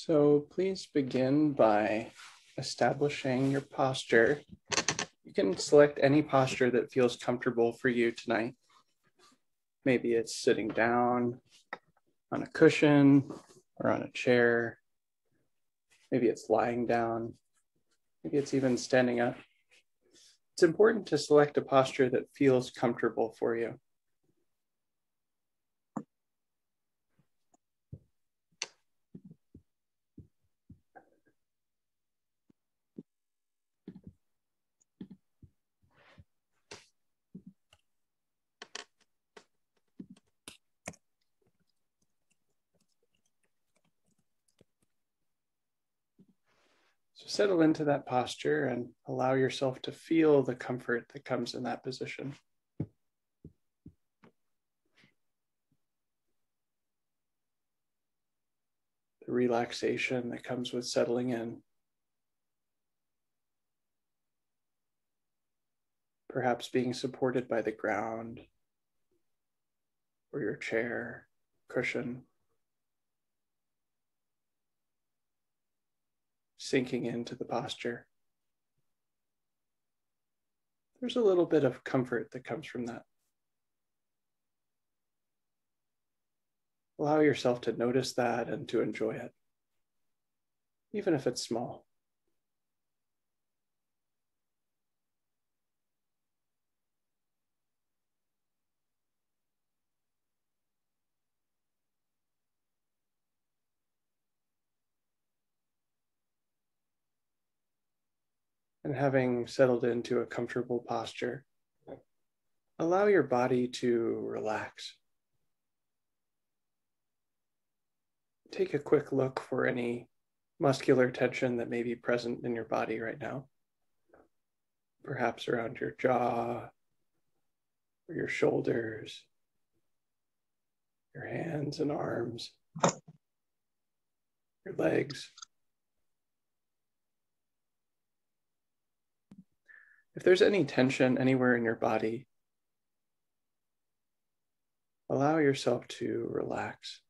So please begin by establishing your posture. You can select any posture that feels comfortable for you tonight. Maybe it's sitting down on a cushion or on a chair. Maybe it's lying down. Maybe it's even standing up. It's important to select a posture that feels comfortable for you. Settle into that posture and allow yourself to feel the comfort that comes in that position. The relaxation that comes with settling in. Perhaps being supported by the ground or your chair, cushion. Sinking into the posture. There's a little bit of comfort that comes from that. Allow yourself to notice that and to enjoy it, even if it's small. And having settled into a comfortable posture, allow your body to relax. Take a quick look for any muscular tension that may be present in your body right now. Perhaps around your jaw or your shoulders, your hands and arms, your legs. If there's any tension anywhere in your body, allow yourself to relax.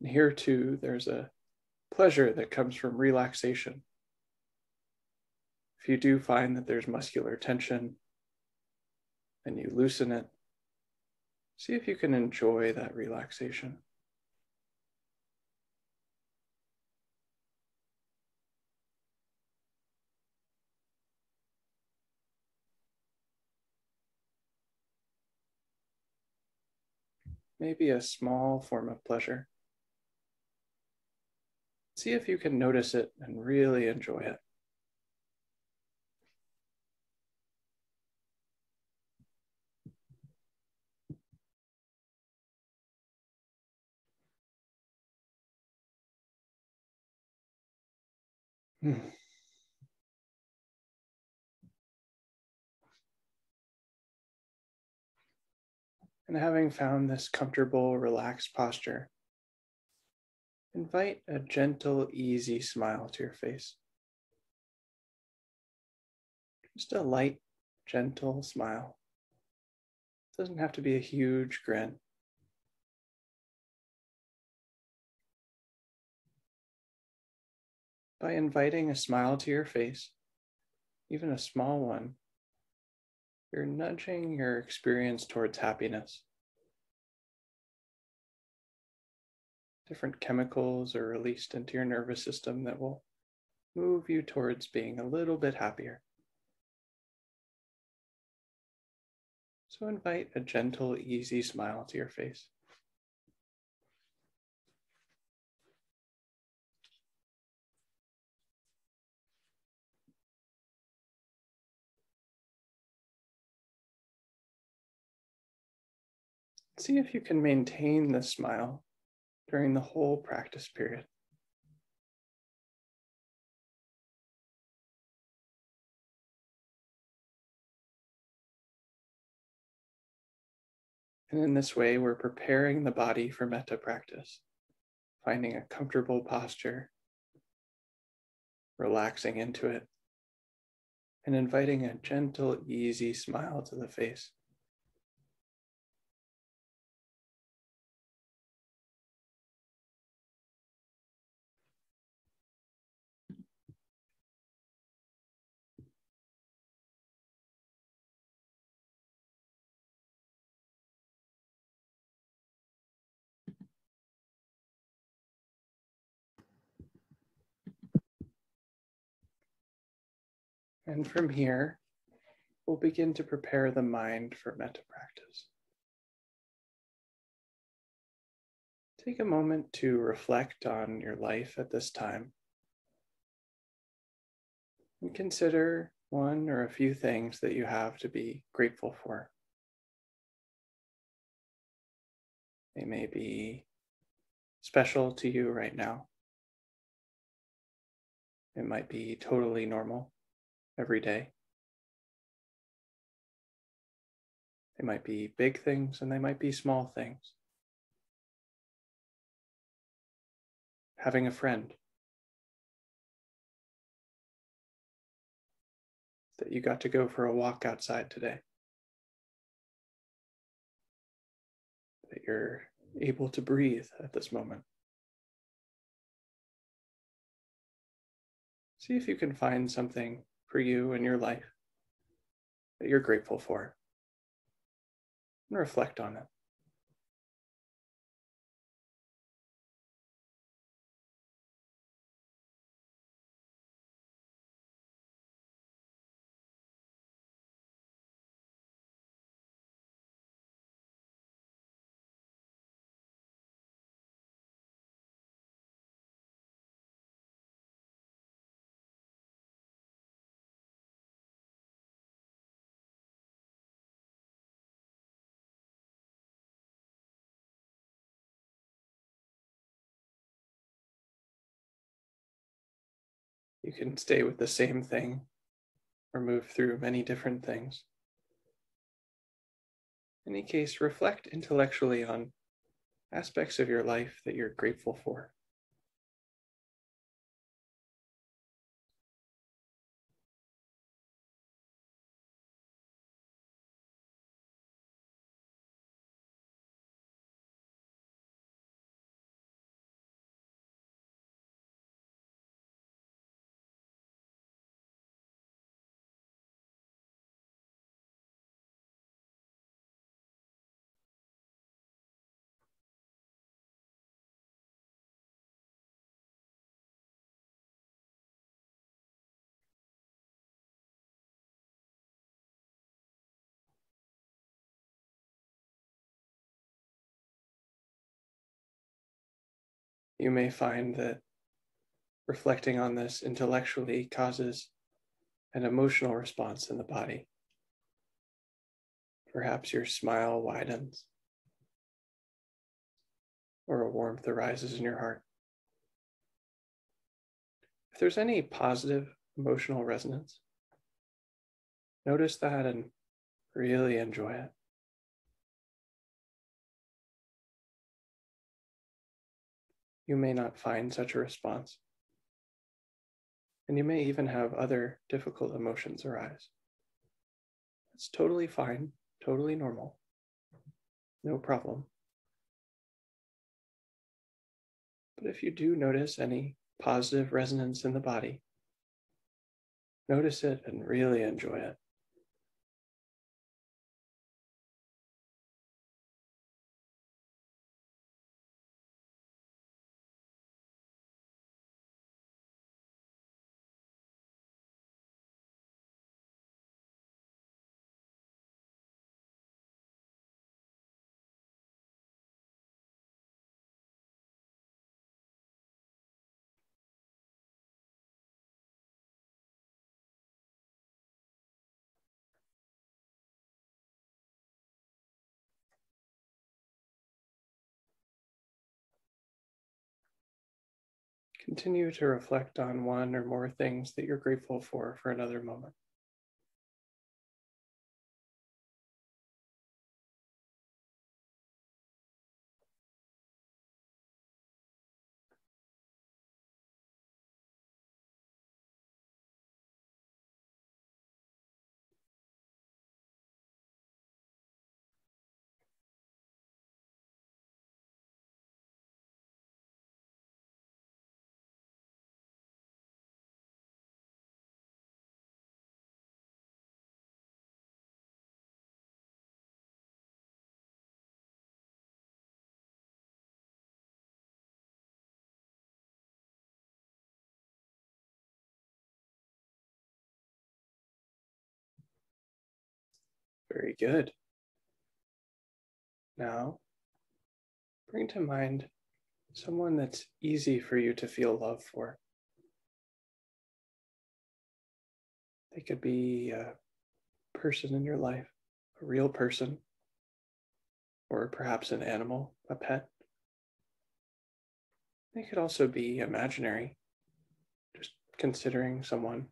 And here too, there's a pleasure that comes from relaxation. If you do find that there's muscular tension and you loosen it, see if you can enjoy that relaxation. Maybe a small form of pleasure. See if you can notice it and really enjoy it. Hmm. And having found this comfortable, relaxed posture, Invite a gentle, easy smile to your face. Just a light, gentle smile. It doesn't have to be a huge grin. By inviting a smile to your face, even a small one, you're nudging your experience towards happiness. Different chemicals are released into your nervous system that will move you towards being a little bit happier. So invite a gentle, easy smile to your face. See if you can maintain this smile during the whole practice period. And in this way, we're preparing the body for metta practice, finding a comfortable posture, relaxing into it, and inviting a gentle, easy smile to the face. And from here, we'll begin to prepare the mind for metta practice. Take a moment to reflect on your life at this time and consider one or a few things that you have to be grateful for. They may be special to you right now. It might be totally normal every day. They might be big things and they might be small things. Having a friend that you got to go for a walk outside today. That you're able to breathe at this moment. See if you can find something for you in your life that you're grateful for and reflect on it. You can stay with the same thing or move through many different things. In any case, reflect intellectually on aspects of your life that you're grateful for. You may find that reflecting on this intellectually causes an emotional response in the body. Perhaps your smile widens or a warmth arises in your heart. If there's any positive emotional resonance, notice that and really enjoy it. You may not find such a response. And you may even have other difficult emotions arise. It's totally fine, totally normal, no problem. But if you do notice any positive resonance in the body, notice it and really enjoy it. Continue to reflect on one or more things that you're grateful for for another moment. Very good. Now, bring to mind someone that's easy for you to feel love for. They could be a person in your life, a real person, or perhaps an animal, a pet. They could also be imaginary, just considering someone,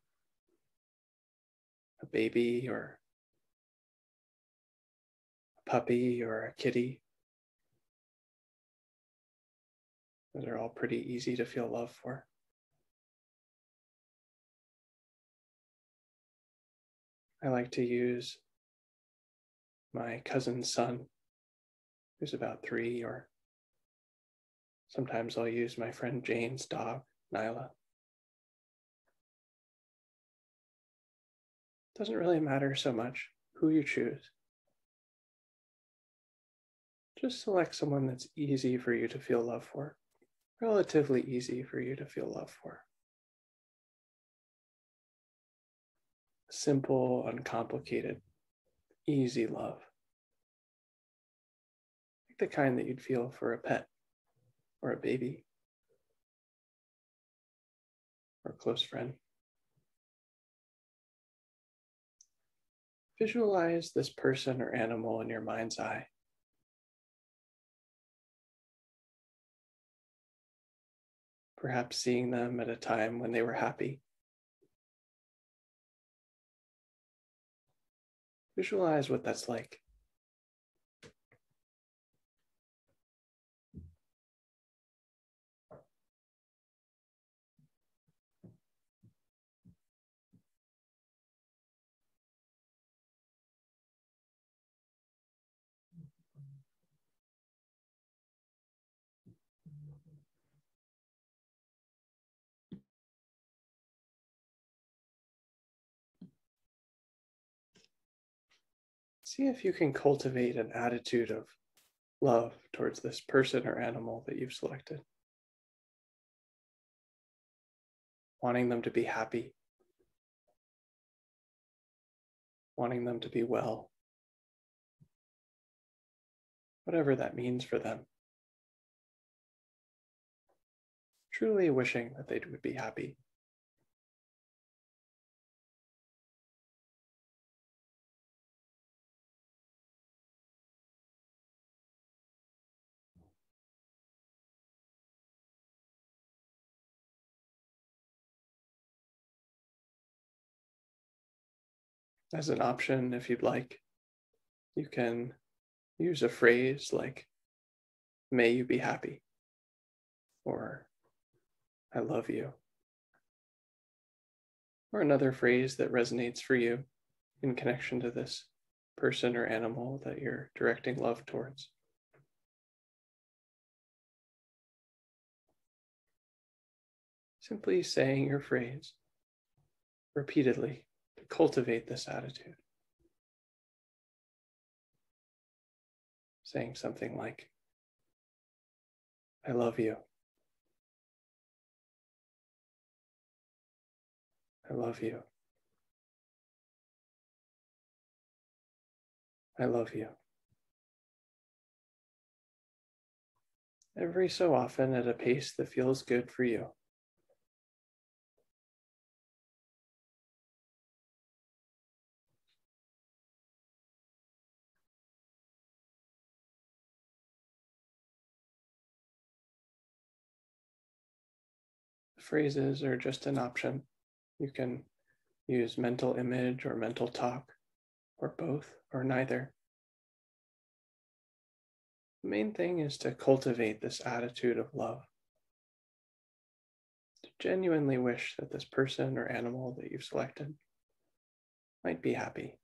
a baby or puppy or a kitty. Those are all pretty easy to feel love for. I like to use my cousin's son, who's about three, or sometimes I'll use my friend Jane's dog, Nyla. Doesn't really matter so much who you choose. Just select someone that's easy for you to feel love for, relatively easy for you to feel love for. Simple, uncomplicated, easy love. Like the kind that you'd feel for a pet or a baby or a close friend. Visualize this person or animal in your mind's eye. Perhaps seeing them at a time when they were happy. Visualize what that's like. See if you can cultivate an attitude of love towards this person or animal that you've selected. Wanting them to be happy, wanting them to be well, whatever that means for them. Truly wishing that they would be happy. As an option if you'd like. You can use a phrase like, may you be happy, or I love you, or another phrase that resonates for you in connection to this person or animal that you're directing love towards. Simply saying your phrase repeatedly cultivate this attitude. Saying something like, I love you. I love you. I love you. Every so often at a pace that feels good for you. Phrases are just an option. You can use mental image or mental talk, or both, or neither. The main thing is to cultivate this attitude of love. To genuinely wish that this person or animal that you've selected might be happy.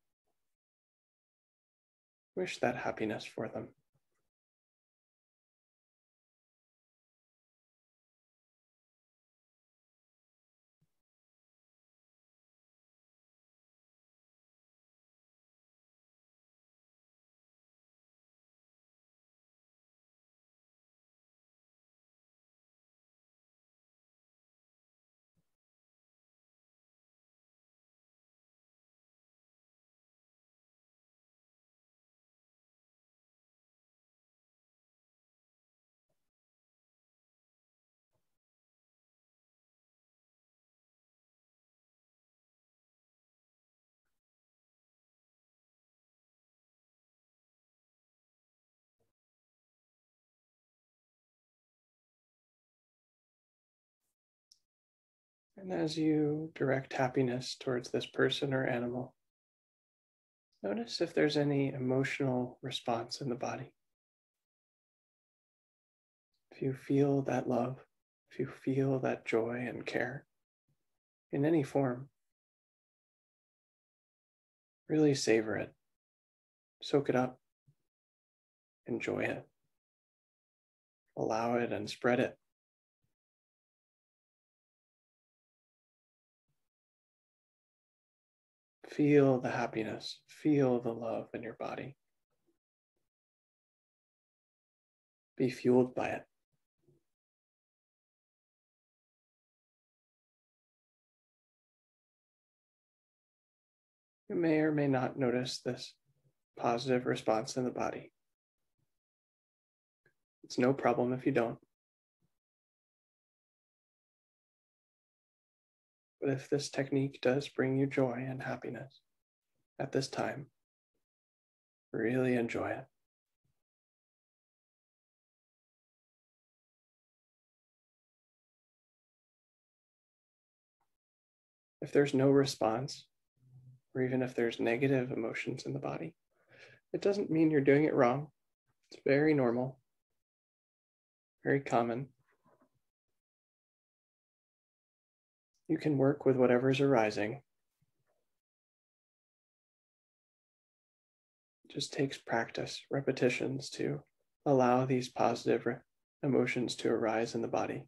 Wish that happiness for them. And as you direct happiness towards this person or animal, notice if there's any emotional response in the body. If you feel that love, if you feel that joy and care in any form, really savor it, soak it up, enjoy it, allow it and spread it. Feel the happiness, feel the love in your body. Be fueled by it. You may or may not notice this positive response in the body. It's no problem if you don't. But if this technique does bring you joy and happiness at this time, really enjoy it. If there's no response, or even if there's negative emotions in the body, it doesn't mean you're doing it wrong. It's very normal, very common. You can work with whatever's arising. It just takes practice, repetitions to allow these positive emotions to arise in the body.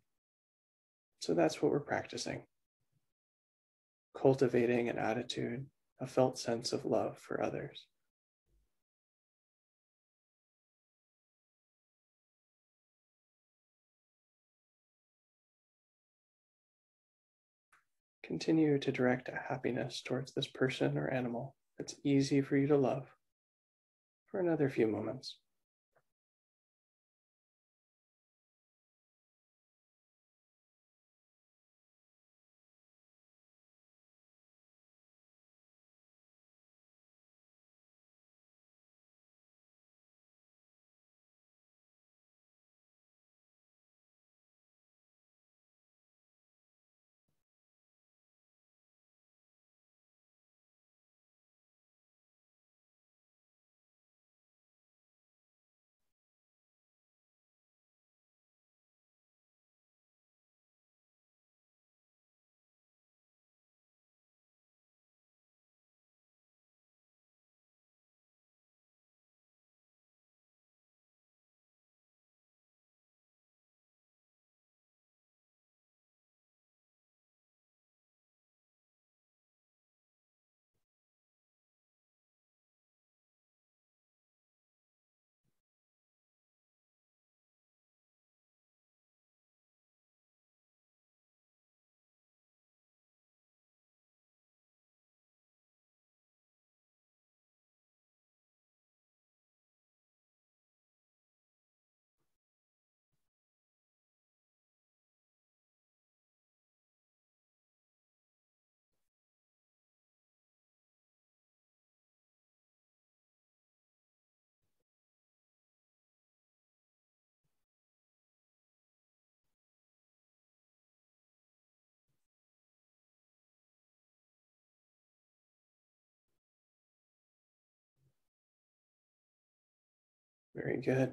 So that's what we're practicing. Cultivating an attitude, a felt sense of love for others. Continue to direct a happiness towards this person or animal that's easy for you to love for another few moments. Very good.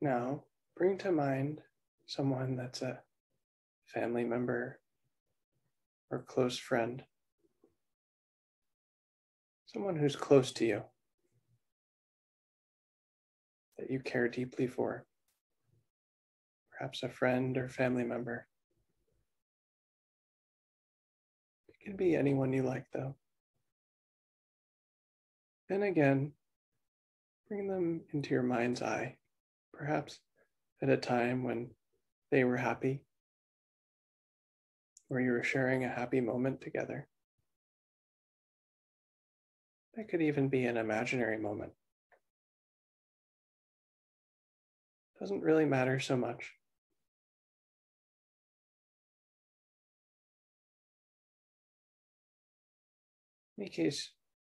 Now, bring to mind someone that's a family member or close friend, someone who's close to you, that you care deeply for, perhaps a friend or family member. It can be anyone you like, though. Then again, Bring them into your mind's eye, perhaps at a time when they were happy, or you were sharing a happy moment together. That could even be an imaginary moment. Doesn't really matter so much. In any case,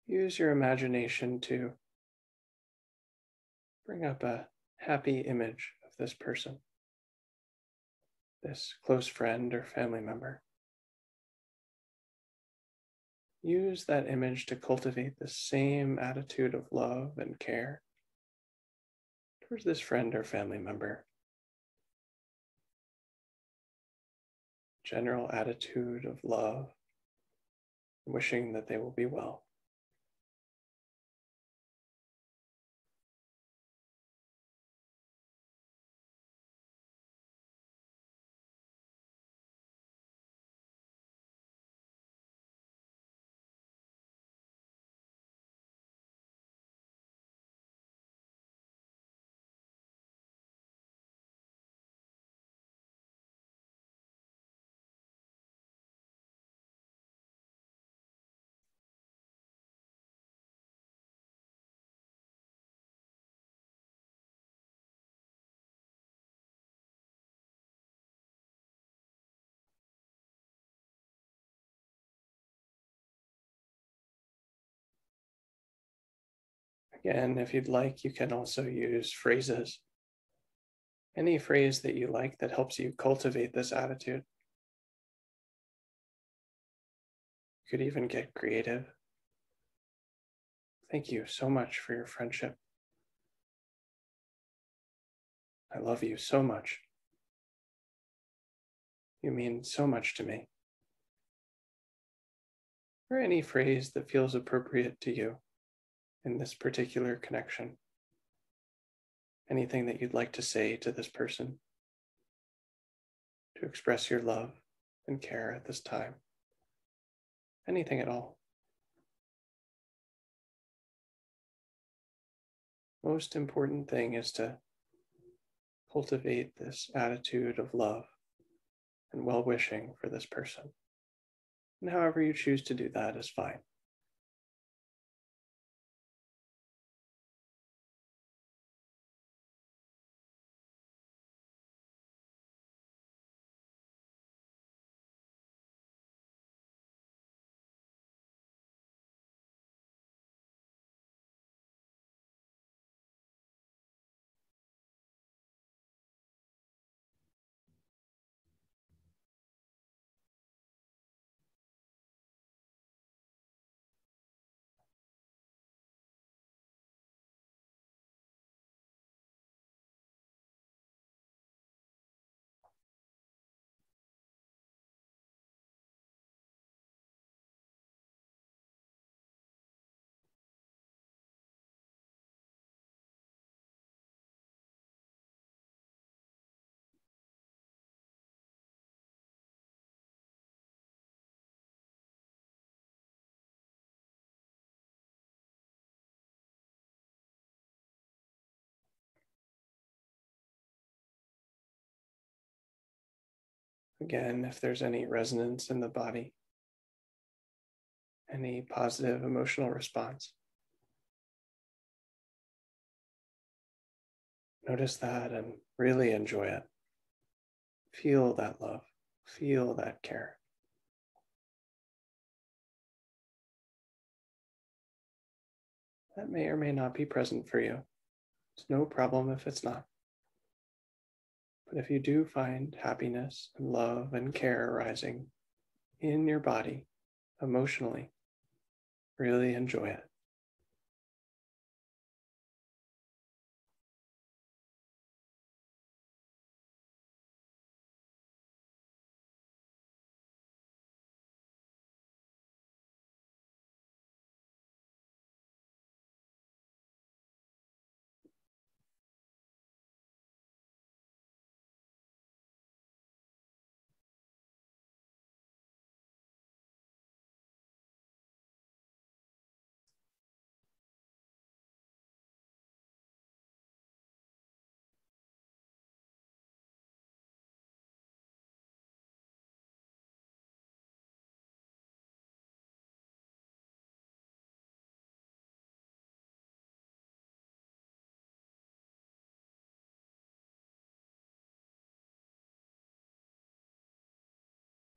use your imagination to bring up a happy image of this person. this close friend or family member. Use that image to cultivate the same attitude of love and care towards this friend or family member. General attitude of love, wishing that they will be well. Again, if you'd like, you can also use phrases. Any phrase that you like that helps you cultivate this attitude. You could even get creative. Thank you so much for your friendship. I love you so much. You mean so much to me. Or any phrase that feels appropriate to you in this particular connection? Anything that you'd like to say to this person to express your love and care at this time? Anything at all. Most important thing is to cultivate this attitude of love and well wishing for this person. And however you choose to do that is fine. Again, if there's any resonance in the body, any positive emotional response. Notice that and really enjoy it. Feel that love, feel that care. That may or may not be present for you. It's no problem if it's not. But if you do find happiness and love and care arising in your body emotionally, really enjoy it.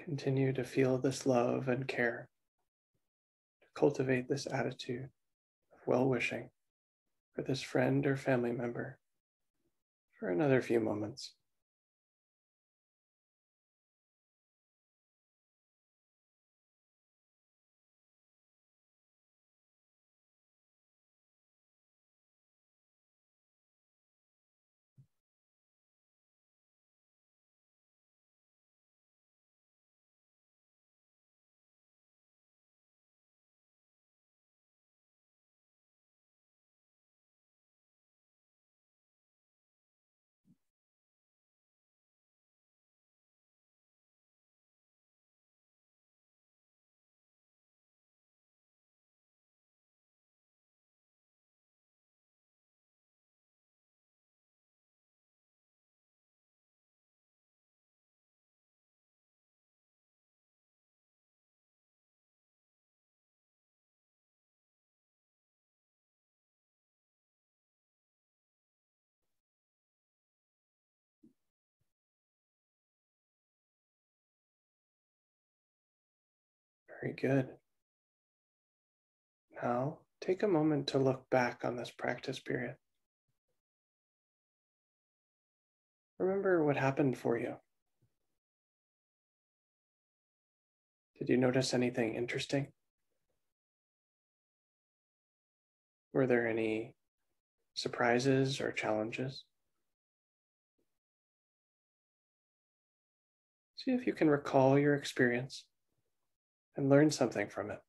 Continue to feel this love and care, to cultivate this attitude of well wishing for this friend or family member for another few moments. Very good. Now, take a moment to look back on this practice period. Remember what happened for you. Did you notice anything interesting? Were there any surprises or challenges? See if you can recall your experience and learn something from it.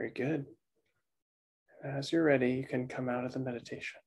Very good. As you're ready, you can come out of the meditation.